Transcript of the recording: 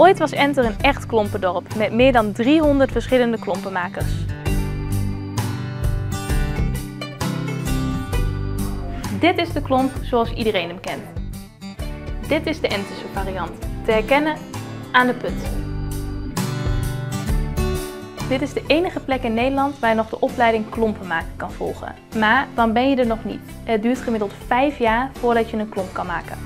Ooit was Enter een echt klompendorp met meer dan 300 verschillende klompenmakers. Dit is de klomp zoals iedereen hem kent. Dit is de Enterse variant, te herkennen aan de put. Dit is de enige plek in Nederland waar je nog de opleiding klompenmaken kan volgen. Maar dan ben je er nog niet. Het duurt gemiddeld 5 jaar voordat je een klomp kan maken.